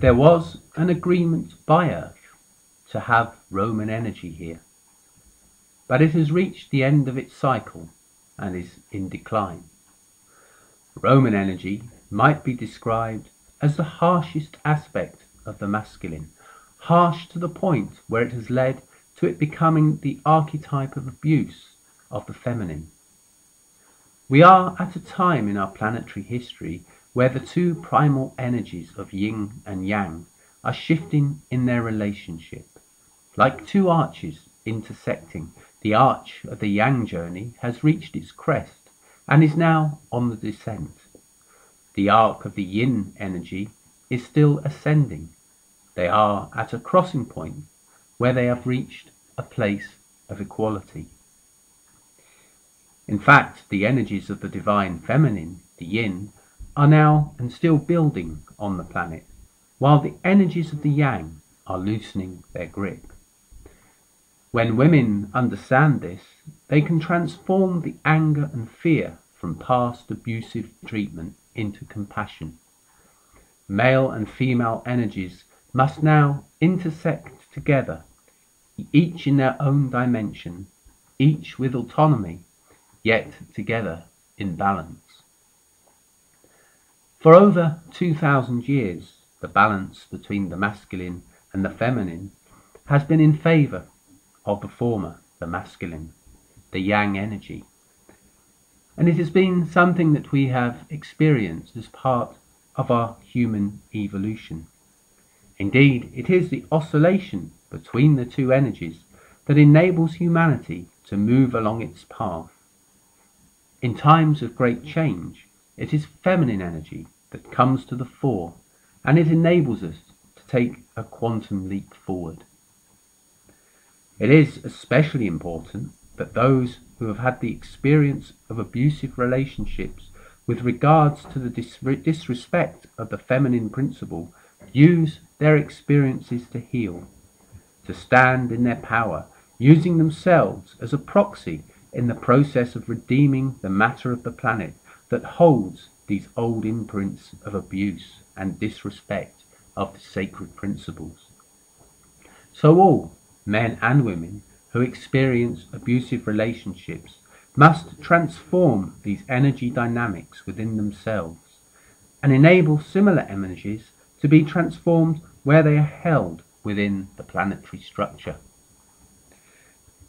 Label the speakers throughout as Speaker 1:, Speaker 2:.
Speaker 1: There was an agreement by Earth to have Roman energy here, but it has reached the end of its cycle and is in decline. Roman energy might be described as the harshest aspect of the masculine, harsh to the point where it has led to it becoming the archetype of abuse of the feminine. We are at a time in our planetary history where the two primal energies of yin and yang are shifting in their relationship. Like two arches intersecting, the arch of the yang journey has reached its crest and is now on the descent. The arc of the yin energy is still ascending. They are at a crossing point where they have reached a place of equality. In fact, the energies of the divine feminine, the yin, are now and still building on the planet, while the energies of the yang are loosening their grip. When women understand this, they can transform the anger and fear from past abusive treatment into compassion. Male and female energies must now intersect together, each in their own dimension, each with autonomy, yet together in balance. For over 2,000 years, the balance between the masculine and the feminine has been in favour of the former, the masculine, the yang energy. And it has been something that we have experienced as part of our human evolution. Indeed, it is the oscillation between the two energies that enables humanity to move along its path. In times of great change, it is feminine energy that comes to the fore, and it enables us to take a quantum leap forward. It is especially important that those who have had the experience of abusive relationships with regards to the dis disrespect of the feminine principle use their experiences to heal, to stand in their power, using themselves as a proxy in the process of redeeming the matter of the planet that holds these old imprints of abuse and disrespect of the sacred principles. So all, men and women, who experience abusive relationships must transform these energy dynamics within themselves and enable similar energies to be transformed where they are held within the planetary structure.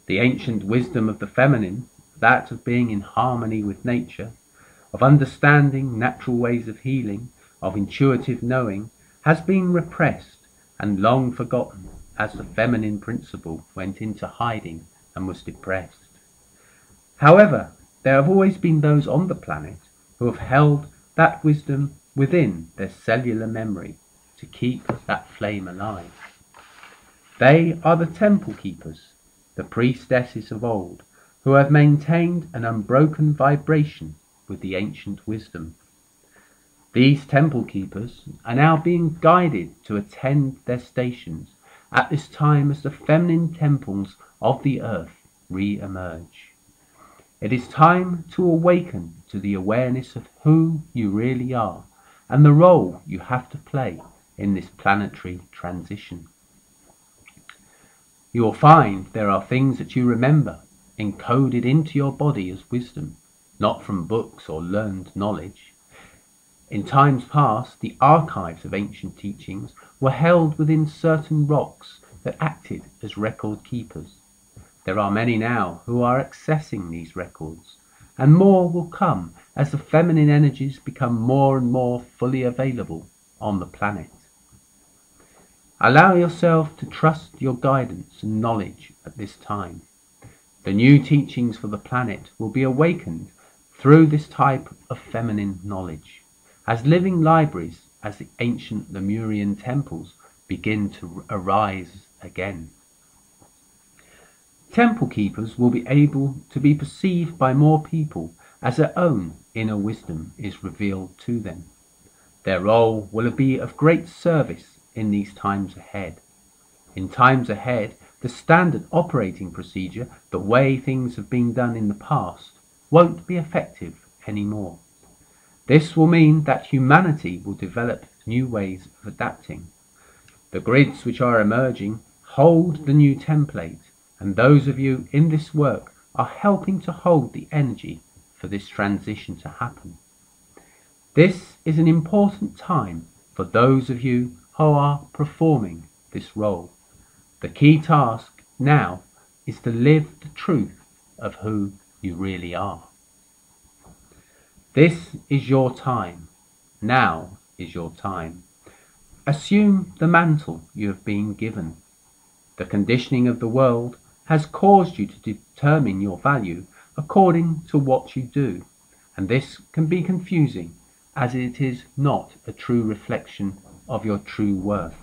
Speaker 1: The ancient wisdom of the feminine, that of being in harmony with nature, of understanding natural ways of healing, of intuitive knowing, has been repressed and long forgotten as the feminine principle went into hiding and was depressed. However, there have always been those on the planet who have held that wisdom within their cellular memory to keep that flame alive. They are the temple keepers, the priestesses of old, who have maintained an unbroken vibration with the ancient wisdom. These temple keepers are now being guided to attend their stations at this time as the feminine temples of the earth re-emerge. It is time to awaken to the awareness of who you really are and the role you have to play in this planetary transition. You will find there are things that you remember encoded into your body as wisdom not from books or learned knowledge. In times past, the archives of ancient teachings were held within certain rocks that acted as record keepers. There are many now who are accessing these records, and more will come as the feminine energies become more and more fully available on the planet. Allow yourself to trust your guidance and knowledge at this time. The new teachings for the planet will be awakened through this type of feminine knowledge, as living libraries as the ancient Lemurian temples begin to arise again. Temple keepers will be able to be perceived by more people as their own inner wisdom is revealed to them. Their role will be of great service in these times ahead. In times ahead, the standard operating procedure, the way things have been done in the past, won't be effective anymore. This will mean that humanity will develop new ways of adapting The grids which are emerging hold the new template, and those of you in this work are helping to hold the energy for this transition to happen. This is an important time for those of you who are performing this role. The key task now is to live the truth of who you really are. This is your time. Now is your time. Assume the mantle you have been given. The conditioning of the world has caused you to determine your value according to what you do, and this can be confusing as it is not a true reflection of your true worth.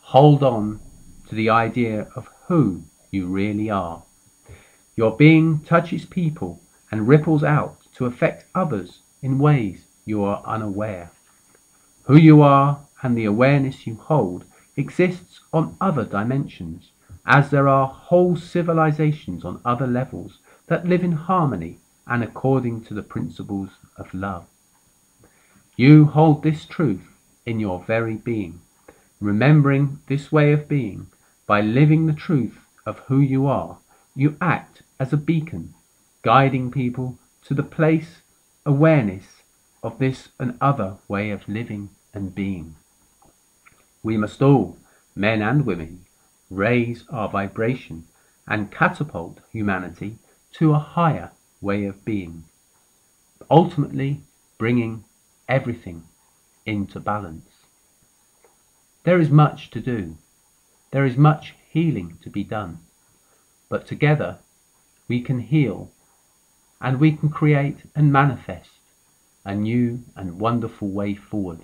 Speaker 1: Hold on to the idea of who you really are. Your being touches people and ripples out to affect others in ways you are unaware. Who you are and the awareness you hold exists on other dimensions, as there are whole civilizations on other levels that live in harmony and according to the principles of love. You hold this truth in your very being, remembering this way of being by living the truth of who you are. You act as a beacon, guiding people to the place awareness of this and other way of living and being. We must all, men and women, raise our vibration and catapult humanity to a higher way of being, ultimately bringing everything into balance. There is much to do. There is much healing to be done. But together we can heal and we can create and manifest a new and wonderful way forward